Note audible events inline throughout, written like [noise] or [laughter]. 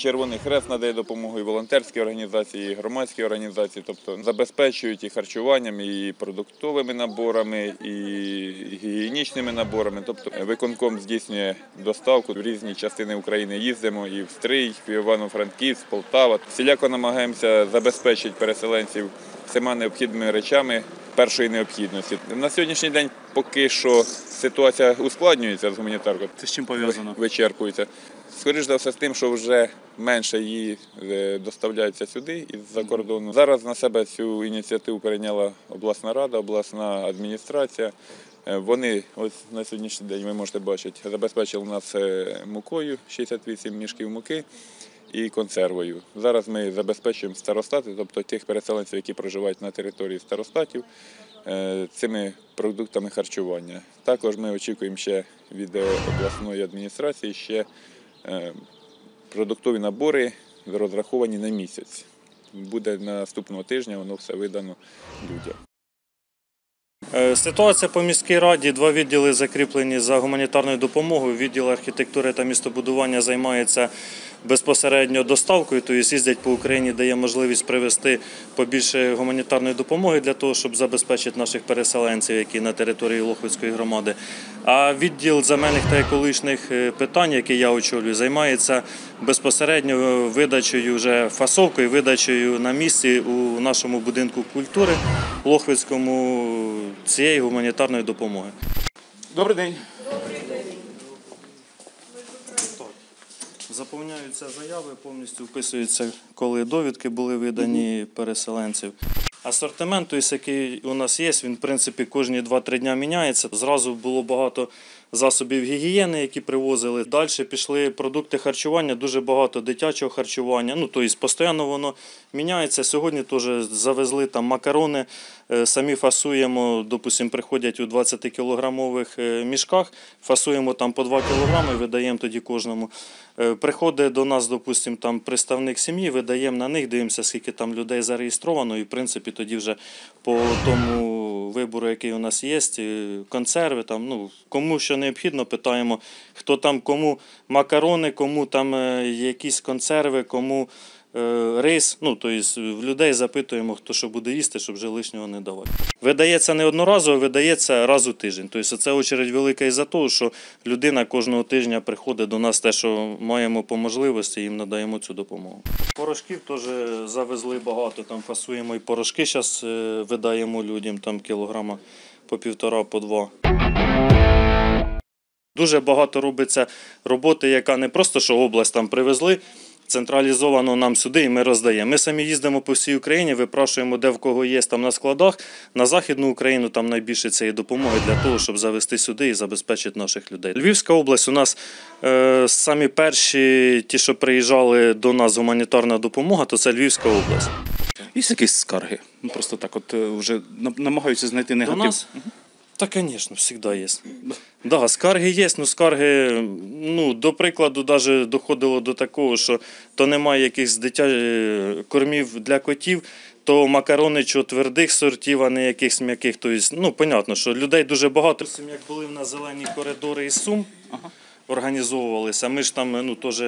Червоний Хрест надає допомогу і волонтерські організації, і громадські організації, тобто забезпечують і харчуванням, і продуктовими наборами, і гігієнічними наборами. Тобто виконком здійснює доставку в різні частини України. Їздимо і в Стрий, в Івано-Франківськ, Полтава. Всіляко намагаємося забезпечити переселенців всіма необхідними речами першої необхідності. На сьогоднішній день поки що ситуація ускладнюється з гуманітаркою Це з чим пов'язано? вичерпується. Скоріш за все з тим, що вже менше її е, доставляється сюди із-за кордону. Зараз на себе цю ініціативу перейняла обласна рада, обласна адміністрація. Е, Вони ось на сьогоднішній день ви можете бачити, забезпечили нас е, мукою 68 мішків муки і консервою. Зараз ми забезпечуємо старостати, тобто тих переселенців, які проживають на території старостатів, цими продуктами харчування. Також ми очікуємо ще від обласної адміністрації ще продуктові набори розраховані на місяць. Буде наступного тижня, воно все видано людям. Е, Ситуація по міській раді. Два відділи закріплені за гуманітарною допомогою. Відділ архітектури та містобудування займається безпосередньо доставкою, тобто їздять по Україні, дає можливість привезти побільше гуманітарної допомоги для того, щоб забезпечити наших переселенців, які на території Лохвицької громади. А відділ земельних та екологічних е, питань, який я очолюю, займається безпосередньо видачею вже фасовкою, видачею на місці у нашому будинку культури Лохвицькому цієї гуманітарної допомоги. Добрий день. Заповняються заяви, повністю вписуються, коли довідки були видані переселенців. Асортимент, який у нас є, він в принципі кожні 2-3 дня міняється. Зразу було багато засобів гігієни, які привозили. Далі пішли продукти харчування, дуже багато дитячого харчування. Ну, тобто постійно воно міняється. Сьогодні теж завезли там макарони, е, самі фасуємо, допустимо, приходять у 20-кілограмових е, мішках, фасуємо там по 2 кілограми, видаємо тоді кожному. Е, Приходить до нас, допустимо, там представник сім'ї, видаємо на них, дивимося, скільки там людей зареєстровано, і в принципі тоді вже по тому вибору, який у нас є, консерви, там, ну, кому що необхідно, питаємо, хто там, кому макарони, кому там е, якісь консерви, кому рис. Ну, тобто в людей запитуємо, хто що буде їсти, щоб вже лишнього не давати. Видається не одноразово, видається раз у тиждень. Тобто це очередь велика із-за того, що людина кожного тижня приходить до нас те, що маємо по можливості, їм надаємо цю допомогу. Порошків теж завезли багато, там фасуємо і порошки зараз видаємо людям, там кілограма по півтора, по два. Дуже багато робиться роботи, яка не просто що область там привезли. Централізовано нам сюди, і ми роздаємо. Ми самі їздимо по всій Україні, випрашуємо, де в кого є там на складах. На Західну Україну там найбільше цієї допомоги для того, щоб завести сюди і забезпечити наших людей. Львівська область у нас е, самі перші, ті, що приїжджали до нас гуманітарна допомога, то це Львівська область. Є якісь скарги? Ну, Просто так, от е, вже нам- намагаються знайти До негатив. нас? Та, звісно, завжди є. Да, скарги є, ну скарги, ну, до прикладу, навіть доходило до такого, що то немає якихось дитя... е, кормів для котів, то макарони чи твердих сортів, а не якихось м'яких. Тобто, ну, понятно, що людей дуже багато. Як були в нас зелені коридори із Сум, організовувалися. Ми ж там ну, теж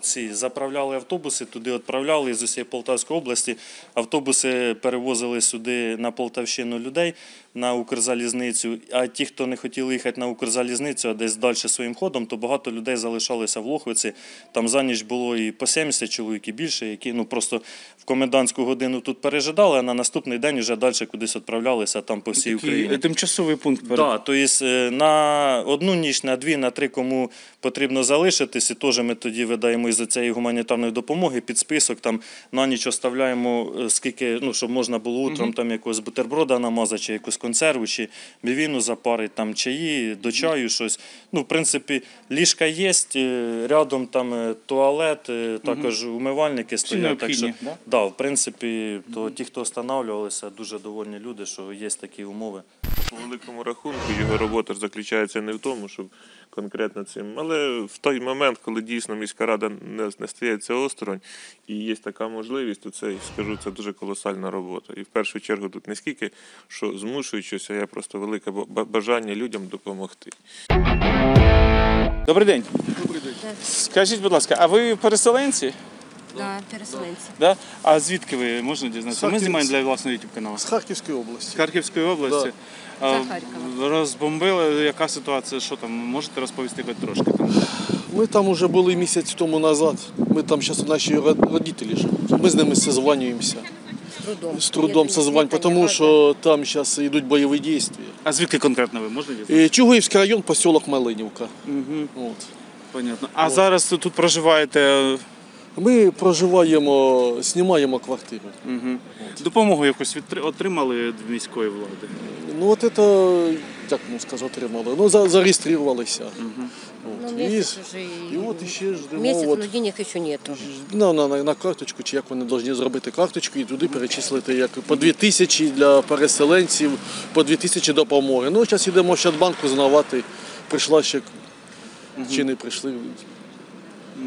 ці заправляли автобуси, туди відправляли з усієї Полтавської області. Автобуси перевозили сюди на Полтавщину людей на Укрзалізницю. А ті, хто не хотіли їхати на Укрзалізницю, а десь далі своїм ходом, то багато людей залишалися в Лохвиці. Там за ніч було і по 70 чоловік, і більше, які ну просто в комендантську годину тут пережидали, а на наступний день вже далі кудись відправлялися там по всій Такий Україні. е, тимчасовий пункт перед... Так, то є е, на одну ніч, на дві, на три, кому потрібно залишитись, і теж ми тоді видаємо із цієї гуманітарної допомоги під список. Там на ніч оставляємо е, скільки, ну щоб можна було утром там якогось бутерброда намазати, чи якусь консерву, чи бівіну запарить, там чаї, до чаю щось. Ну, в принципі, ліжка є, е, рядом там е, туалет, е, також умивальники стоять. Так що, да? да, в принципі, то ті, хто встановлювалися, дуже довольні люди, що є такі умови. По великому рахунку його робота ж заключається не в тому, щоб конкретно цим, але в той момент, коли дійсно міська рада не, не стається осторонь і є така можливість, то це скажу, це дуже колосальна робота. І в першу чергу тут не скільки, що змушують щось, а є просто велике ба- бажання людям допомогти. Добрий день. Добрий день. Скажіть, будь ласка, а ви переселенці? Да, переселенці. Да? А звідки ви можна дізнатися? Ми Харків- знімаємо для власного YouTube каналу. З Харківської З області. Харківської області. А, За Харкова. Розбомбили, яка ситуація, що там? Можете розповісти хоч трошки там? Ми там вже були місяць тому назад. Ми там зараз наші род- родителі живуть. Ми з ними созванюємося. Трудом. З трудом созванюємо, тому що там зараз йдуть бойові дії. А звідки конкретно ви можна дізнатися? І Чугуївський район, поселок Малинівка. Угу. От. Понятно. А зараз тут проживаєте? Ми проживаємо, знімаємо квартиру. Угу. Допомогу якось відтри- отримали від міської влади? Ну от це, як ну скажу, отримали. Ну, за, зареєструвалися. От. Ну, і, месяц уже і от іще ждемо. Месяц, от, но денег еще нету. на, на, на, на карточку, чи як вони повинні зробити карточку і туди перечислити як по 2 тисячі для переселенців, по 2 тисячі допомоги. Ну, зараз йдемо в Щадбанку знавати. Прийшла ще, чи не прийшли.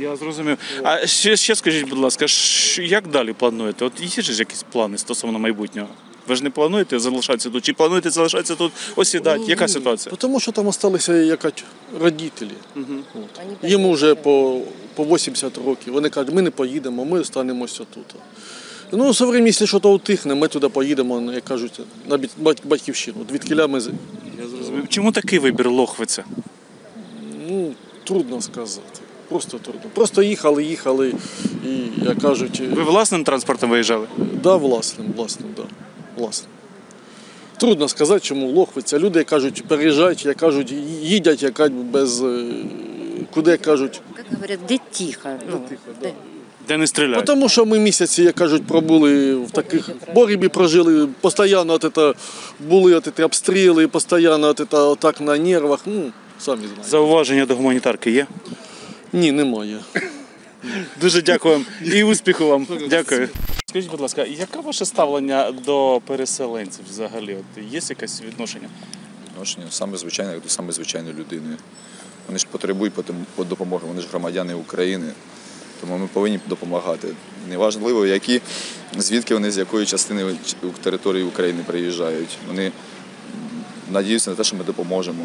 Я зрозумів. А ще, ще скажіть, будь ласка, ш- як далі плануєте? От є ж якісь плани стосовно майбутнього? Ви ж не плануєте залишатися тут? Чи плануєте залишатися тут осідати? Яка ситуація? Тому що там залишилися якась родителі. Они Їм вже по, по 80 років. Вони кажуть, ми не поїдемо, ми останемося тут. Ну, все время, якщо щось утихне, ми туди поїдемо, як кажуть, на бат- бат- батьківщину. Звідкиля ми з- Я зрозумів. Чому такий вибір Лохвиця? ну, трудно сказати. Просто трудно. Просто їхали, їхали, і як кажуть, Ви власним транспортом виїжджали? да, власним, власним, да. Власним. Трудно сказати, чому Лохвиця. Люди як кажуть, переїжджають, як кажуть, їдять, як кажуть, без е, куди як кажуть. Как говорят, где тихо. Ну, да. Де не стріляють? Тому що ми місяці, як кажуть, пробули в таких борібі прожили, постійно от это, були от это обстріли, постійно от это, так на нервах. Ну, самі знаєте. Зауваження до гуманітарки є? Ні, немає. [laughs] Дуже дякую і успіху вам. Дякую. Скажіть, будь ласка, яке ваше ставлення до переселенців взагалі? От є якесь відношення? відношення саме звичайне як до саме звичайної людини. Вони ж потребують допомоги, вони ж громадяни України, тому ми повинні допомагати. Неважливо, які, звідки вони з якої частини території України приїжджають. Вони м, надіються на те, що ми допоможемо.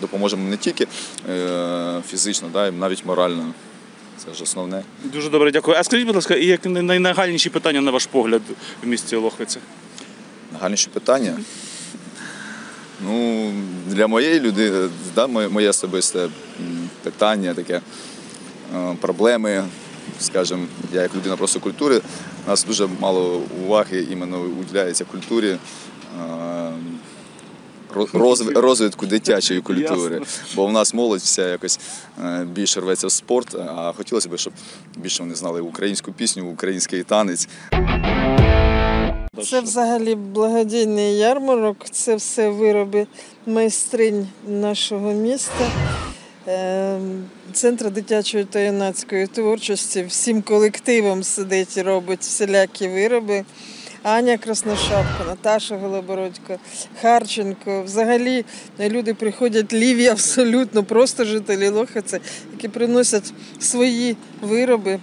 Допоможемо не тільки е, фізично, да, і навіть морально. Це ж основне. Дуже добре, дякую. А скажіть, будь ласка, як найнагальніші питання на ваш погляд в місті Лохвиця? Нагальніші питання. Ну, для моєї людини, да, моє, особисте питання, таке е, проблеми, скажімо, я як людина просто культури, у нас дуже мало уваги іменно уділяється культурі. Е, розв- розвитку дитячої культури. Бо в нас молодь вся якось е, більше рветься в спорт, а хотілося б, щоб більше вони знали українську пісню, український танець. Це взагалі благодійний ярмарок, це все вироби майстринь нашого міста. Ем, Центр дитячої та юнацької творчості всім колективом сидить і робить всілякі вироби. Аня Красношапка, Наташа Голобородько, Харченко. Взагалі люди приходять ліві абсолютно, просто жителі Лохиці, які приносять свої вироби.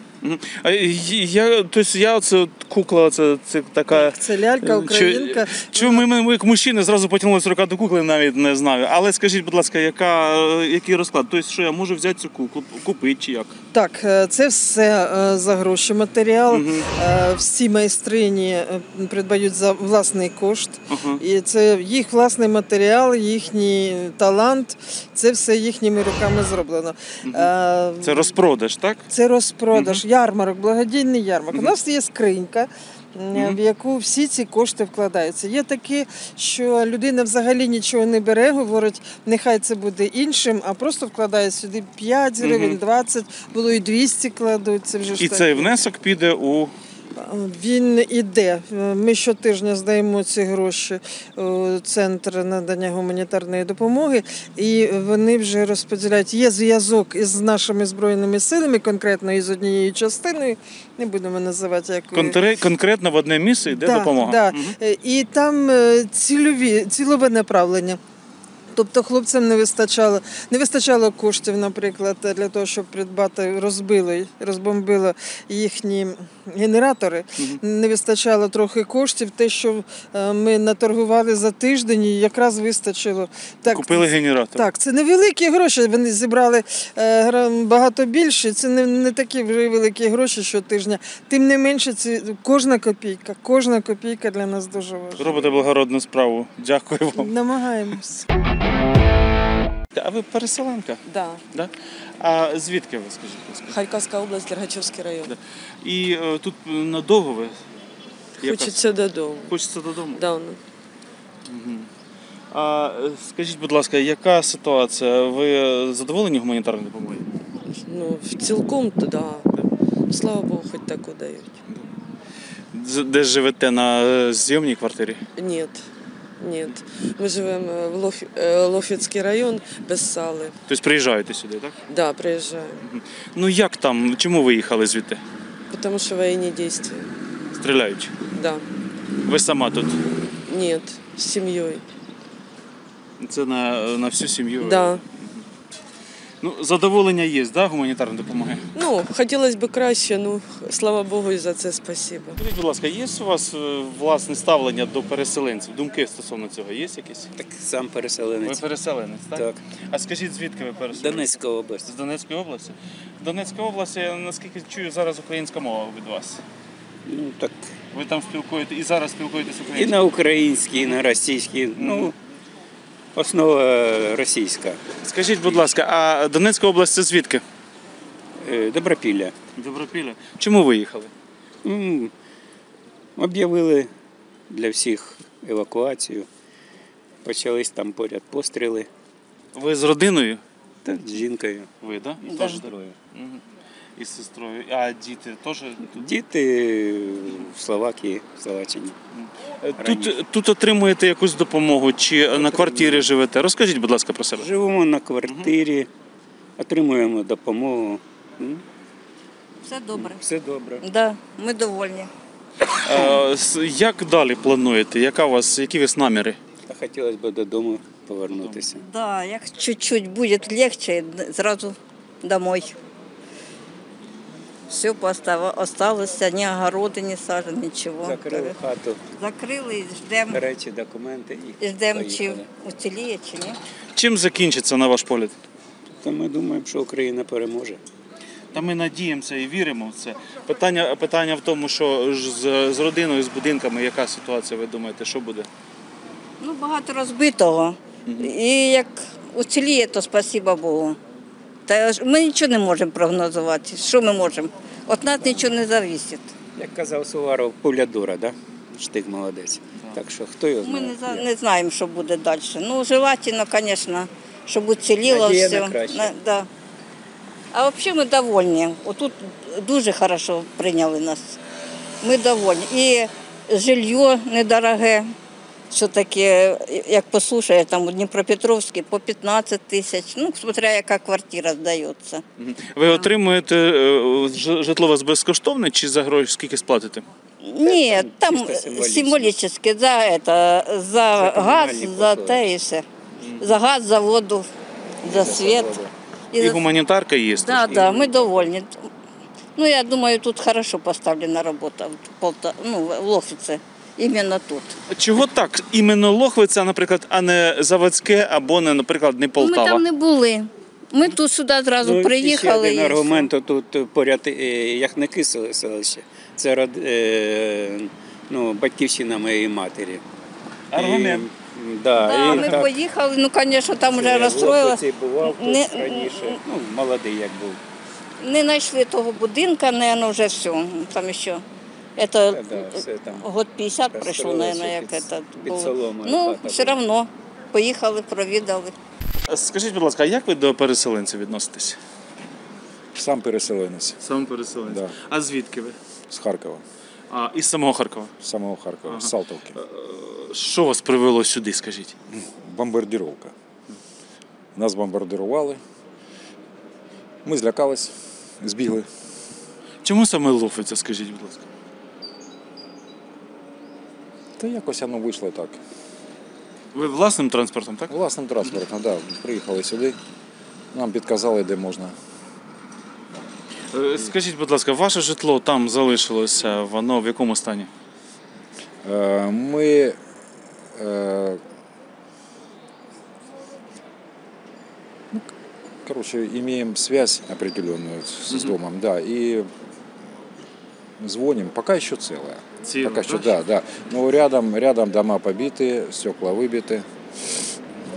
А я, тобто я оце кукла, це, це така. Це лялька, українка. Чому ми, ми, ми як мужчини зразу потягнулися рука до кукли, навіть не знаю. Але скажіть, будь ласка, яка, який розклад? Тобто, що я можу взяти цю куклу, купити чи як? Так, е, це все е, за гроші матеріал. угу. Всі майстрині придбають за власний кошт. угу. І це їх власний матеріал, їхній талант. Це все їхніми руками зроблено. Е, Це розпродаж, так? Це розпродаж, ярмарок, благодійний ярмарок. У нас є скринька. В яку всі ці кошти вкладаються. Є такі, що людина взагалі нічого не бере, говорить, нехай це буде іншим, а просто вкладає сюди 5 гривень, 20, було і 200 кладуть. Це вже І так. цей внесок піде у. Він іде. Ми щотижня здаємо ці гроші у центр надання гуманітарної допомоги, і вони вже розподіляють. Є зв'язок із нашими збройними силами, конкретно із однією частиною. Не будемо називати як Конкре- конкретно в одне місце йде Да, допомога. Да. Е, І там е, цільові, цільове направлення. Тобто хлопцям не вистачало, не вистачало коштів, наприклад, для того, щоб придбати, розбили, розбомбило їхні генератори. Не вистачало трохи коштів. Те, що е, ми наторгували за тиждень, і якраз вистачило. Так, Купили генератор. так, це невеликі гроші. Вони зібрали е, багато більше. Це не, не такі вже великі гроші щотижня. Тим не менше, це кожна копійка, кожна копійка для нас дуже важлива. Робите благородну справу. Дякую вам. Намагаємось. А ви переселенка? Да, Да? А звідки ви, скажіть, ласка? Харківська область, Дергачівський район. І е, тут надовго ви? Яка- Хочеться додому. Хочеться додому. Давно. А е, скажіть, будь ласка, яка ситуація? Ви задоволені гуманітарною допомогою? Ну, в цілком то да. Слава Богу, хоч так дають. З- Де живете на е, зйомній квартирі? Ні. Ні. Ми живемо в Лоф... Лофицкий район без сали. Тобто приїжджаєте сюди, так? Да, приїжджаємо. Ну як там? Чому ви їхали звідти? Тому що воєнні дії. Стріляють. Да. Ви сама тут. Ні, з сім'єю. Це на, на всю сім'ю. Да. Ну, задоволення є, да, гуманітарної допомоги? Ну, хотілося б краще, ну, слава Богу, і за це спасибо. Скажіть, будь ласка, є у вас е, власне ставлення до переселенців? Думки стосовно цього є якісь? Так сам Ви переселенець. переселенець, так? Так. А скажіть, звідки ви переселенець? Донецька область. З Донецької області? В Донецькій області, я наскільки чую, зараз українська мова від вас. Ну так. Ви там спілкуєте і зараз спілкуєтесь І українською? на українській, і на російській. Ну, основа російська. Скажіть, будь ласка, а Донецька область це звідки? Е, Добропілля. Добропілля. Чому ви їхали? Ну, об'явили для всіх евакуацію. Почались там поряд постріли. Ви з родиною? Та з жінкою. Ви, так? Да? теж троє. Мгм. І з сестрою. А діти теж тут? Діти в Словакії, в Словаччині. Е, Тут, тут отримуєте якусь допомогу чи на квартирі живете? Розкажіть, будь ласка, про себе. Живемо на квартирі, отримуємо допомогу. Все добре. Все добре. Да, ми довольні. Е, с- Як далі плануєте? Яка у вас, які у вас наміри? А хотілося б додому повернутися. Да, як чуть-чуть буде легче, зразу домой. Все осталося, ні огороди, ні сажа, нічого. Закрили хату, Закрили і ждемо, речі, документи і і ждемо чи уціліє, чи ні. Чим закінчиться на ваш погляд? Та ми думаємо, що Україна переможе. Та ми надіємося і віримо в це. Питання, питання в тому, що з, з родиною, з будинками, яка ситуація, ви думаєте, що буде? Ну, багато розбитого. І як уціліє, то спасіба Богу. Та ми нічого не можемо прогнозувати. Що ми можемо? От нас нічого не зависить. Як казав Суваров, пуля дура, да? Штик молодець. Так що хто його Ми не, не знаємо, що буде далі. Ну, желательно, звісно, щоб уціліло Надія все. на краще. да. А взагалі ми довольні. Отут дуже хорошо прийняли нас. Ми довольні. І жилье недороге. Що таке, як послушає, там у Дніпропетровській по 15 тисяч, ну, смотря яка квартира здається. Ви отримуєте е, ж- житло у вас безкоштовне чи за гроші скільки сплатите? Ні, там символічно. за, это, за, газ, за те і все. За газ, за воду, за світ. І за- гуманітарка є. Да, да, ми довольні. Ну, я думаю, тут хорошо поставлена робота в, Полта... ну, в Лохвице. Іменно тут. Чого так? Іменно Лохвиця, наприклад, а не Заводське або не, наприклад, не Ми Полтава. там не були. Ми тут сюди зразу Ну, приїхали. Ще один все. аргумент тут поряд е, Яхники селище. Це род- е, ну, батьківщина моєї матері. Аргумент. Да, Да, і ми так, поїхали, ну, звісно, там вже я в розстроїло. Лохвиці бував тут Не- раніше. Ну, молодий як був. Не знайшли того будинка, наверное, вже все. Там ще. Это да, все там. год 50 пройшло, Розстроїлося наверное, як під було. Ну, все одно. Поїхали, провідали. Скажіть, будь ласка, а як ви до переселенців відноситесь? Сам переселенець Саме переселенці. Да. А звідки ви? з Харкова, А, із самого Харкова. з самого Харкова, з Салтовки. Що вас привело сюди, скажіть? Бомбардировка. Нас бомбардирували. Ми злякались, збігли. Чому саме Лохвиця, скажіть, будь ласка? Та якось воно вийшло так. Ви власним транспортом, так? Власним транспортом, так. Да. Приїхали сюди. Нам підказали, де можна. Е, Скажіть, будь ласка, ваше житло там залишилося, воно в якому стані? Е, Ми е, ну, короче, имеем связь определенную с, с домом, да, и звоним, пока еще целая. Ціле, Пока что, да? да, да. Но рядом, рядом дома побиты, стекла выбиты.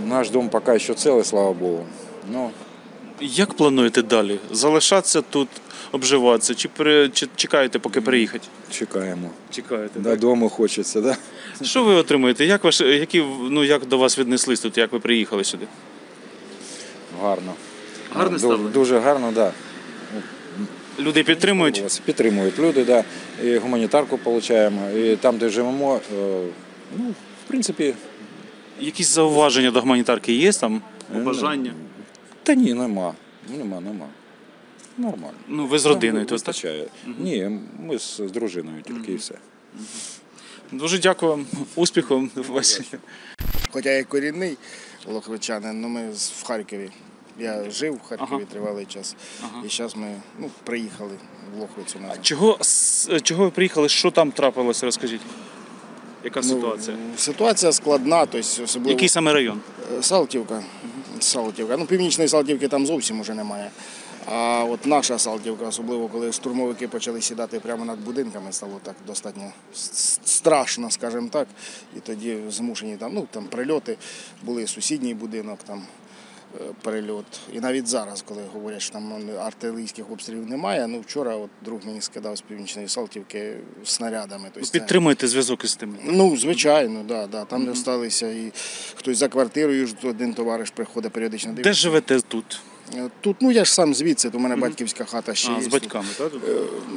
Наш дом пока еще целый, слава богу. Но Як плануєте далі? Залишатися тут, обживатися, чи, при, чи чекаєте, поки приїхати? чекаємо. Чекаєте. Додому хочеться, да? Що ви отримуєте? Як, ваш, які, ну, як до вас віднеслись тут, як ви приїхали сюди? Гарно. Гарне Ду- ставлення? Дуже гарно, так. Да. Люди підтримують? Підтримують люди, да. і гуманітарку отримуємо. І там, де живемо, е, ну, в принципі, Якісь зауваження до гуманітарки є там? Побажання? та ні, нема. Нема, нема. Нормально. Ну, ви з родиною так? вистачає. Ні, ми з, з дружиною тільки і все. Дуже дякую вам. Успіху. Василь. Хоча я корінний лохвичанин, але ми в Харкові. Я жив в Харкові Ага. тривалий час. І зараз ми ну, приїхали в Лохвицю назад. Чого, чого ви приїхали? Що там трапилося? Розкажіть. Яка Ну, ситуація? Ситуація складна, тобто особливо Який саме район? Е, Салтівка. Салтівка. Ну, північної Салтівки там зовсім уже немає. А от наша Салтівка, особливо коли штурмовики почали сідати прямо над будинками, стало так достатньо страшно, скажімо так. І тоді змушені там, ну, там прильоти були, сусідній будинок, там перельот. І навіть зараз, коли говорять, що там ну, артилерійських обстрілів немає, ну вчора от друг мені скидав з північної Салтівки снарядами. Тобто Підтримуєте зв'язок із тими? Ну, звичайно, да, да. там не залишилися і хтось за квартирою, один товариш приходить періодично Де дивитися. живете тут? Тут, ну я ж сам звідси, то в мене батьківська хата ще А, є. з батьками, так? тут?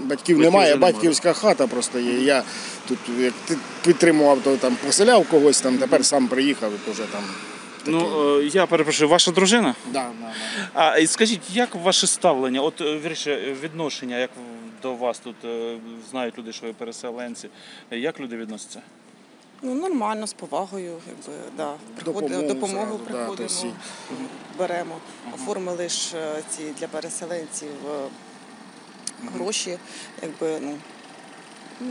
Батьків вже немає, немає. батьківська хата просто є. Я тут як підтримував, то там поселяв когось, там тепер сам приїхав і теж там. Ну, е, я перепрошую, ваша дружина? Да, да, да. А і скажіть, як ваше ставлення, от е, вірніше, відношення, як до вас тут е, знають люди, що ви переселенці, як люди відносяться? Ну, нормально, з повагою, якби, да. Приходимо, Допомогу допомогу, зразу, да, приходимо, всі. беремо. Оформили ж е, ці для переселенців е, гроші, якби, ну,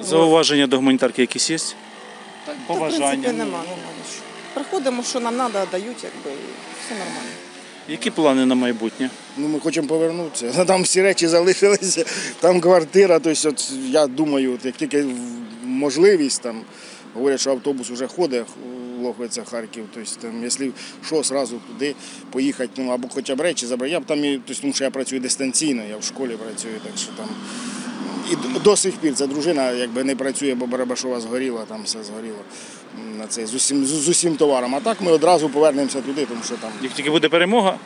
Зауваження до гуманітарки якісь є? та, в Побажання? принципі, нема, нема нічого. Приходимо, що нам треба, дають, якби, і все нормально. Які плани на майбутнє? Ну, ми хочемо повернутися. [laughs] Там всі речі залишилися, там квартира. Тобто, от, я думаю, от, як тільки можливість, там, говорять, що автобус вже ходить Лохвиця, Харків. Тобто, там, якщо що, одразу туди поїхати, ну, або хоча б речі забрати. Я б там, і- тобто, тому що я працюю дистанційно, я в школі працюю, так що там. І до сих пір ця дружина якби не працює, бо Барабашова згоріла, там все згоріло на цей, з, усім, з, усім товаром. А так ми одразу повернемося туди, тому що там. Як тільки буде перемога,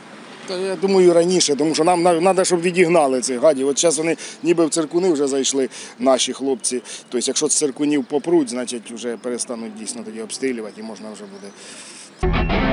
Та я думаю, раніше, тому що нам треба, щоб відігнали цих гадів. От зараз вони ніби в циркуни вже зайшли, наші хлопці. Тобто, якщо з циркунів попруть, значить вже перестануть дійсно тоді обстрілювати і можна вже буде.